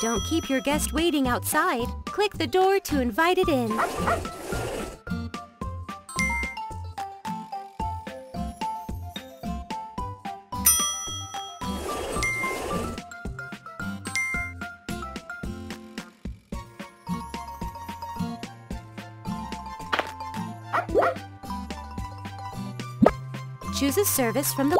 Don't keep your guest waiting outside. Click the door to invite it in. Choose a service from the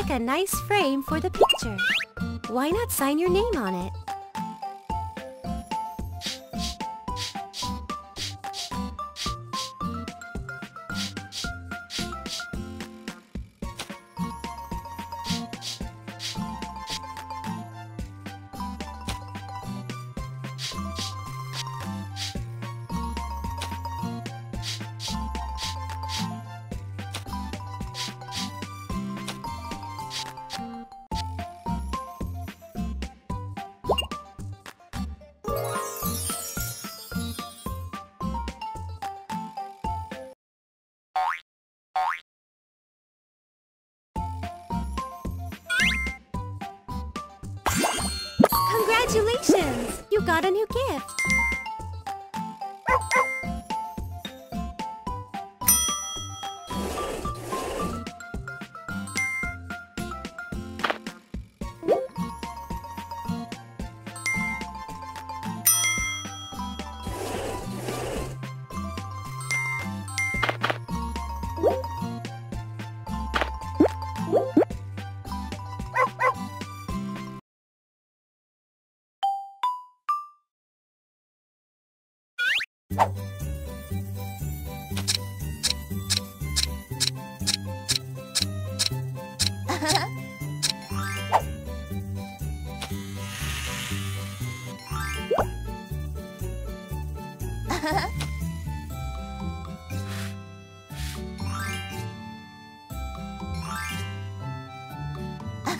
Pick a nice frame for the picture. Why not sign your name on it? Congratulations! You got a new gift!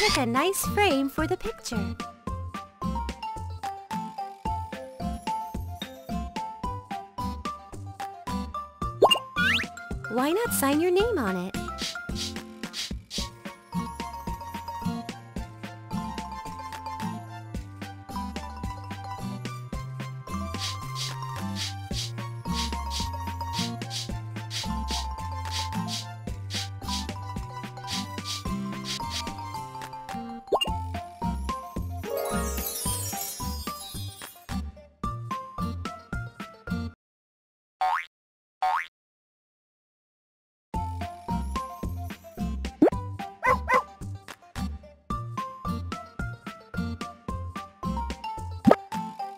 Pick a nice frame for the picture. Why not sign your name on it?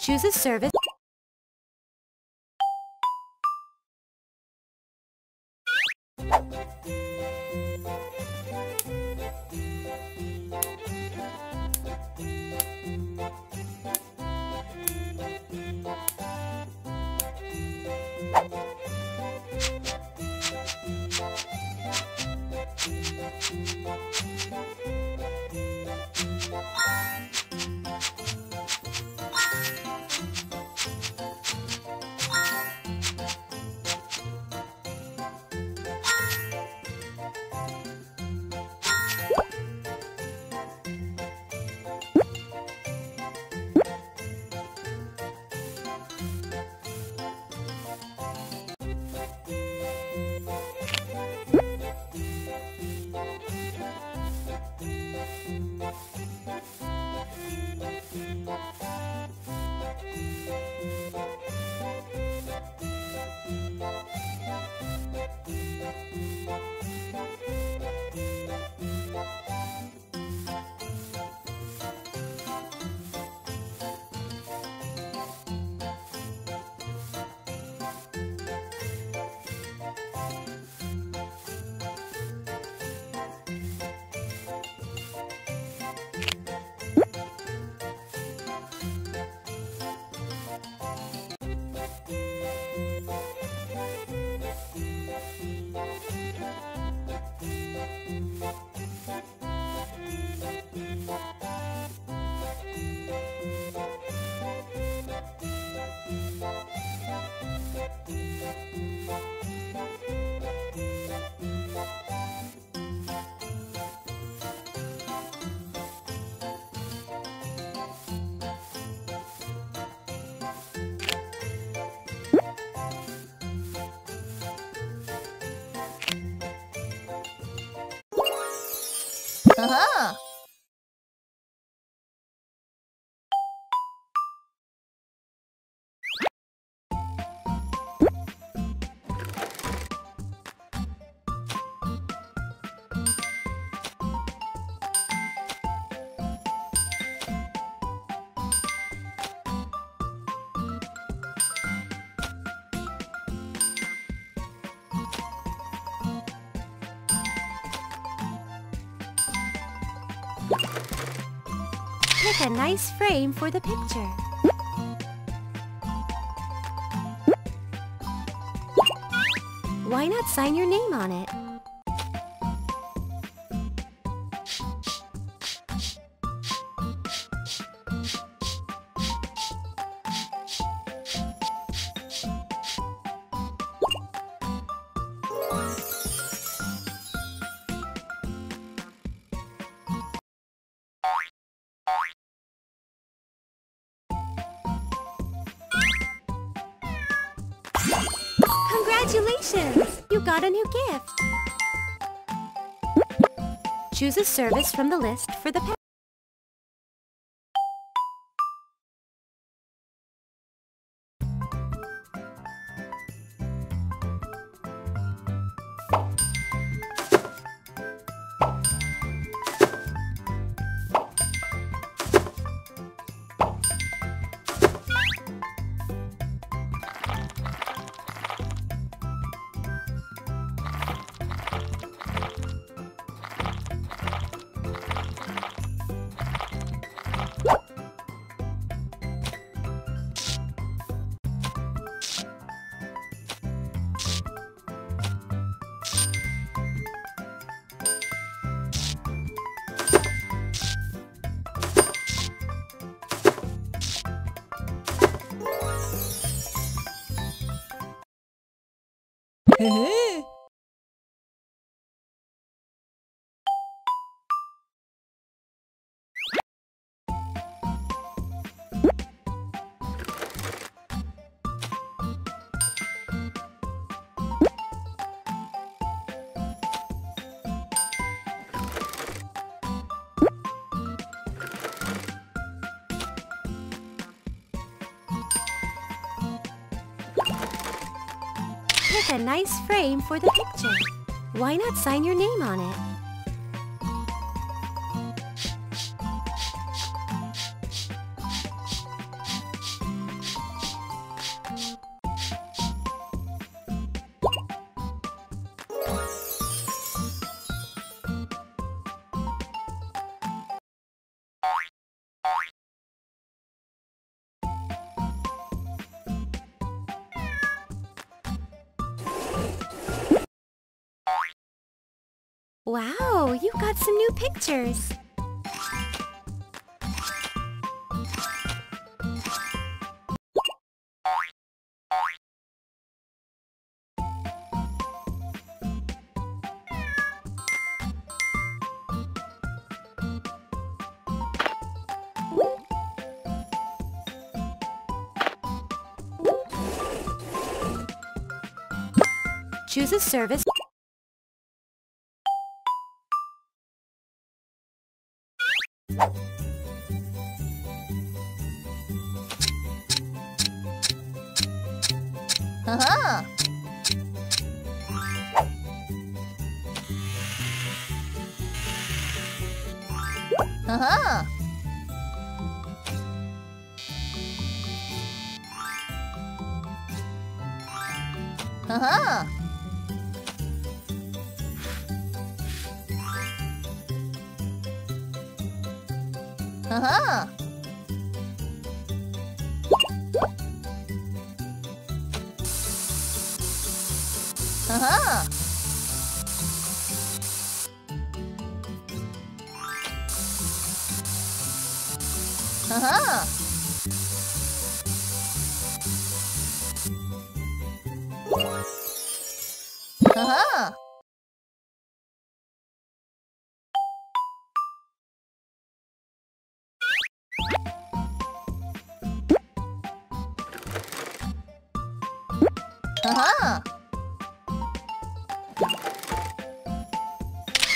Choose a service. Pick a nice frame for the picture. Why not sign your name on it? Got a new gift! Choose a service from the list for the pet. A nice frame for the picture. Why not sign your name on it? Wow, you've got some new pictures. Choose a service. 啊哈啊哈啊哈啊哈。Uh-huh.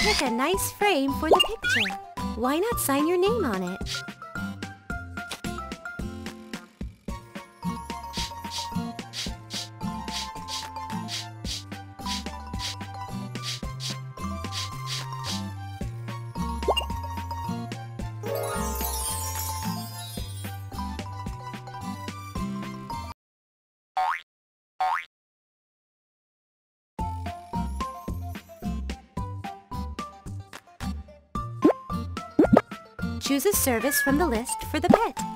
Pick a nice frame for the picture. Why not sign your name on it? Choose a service from the list for the pet.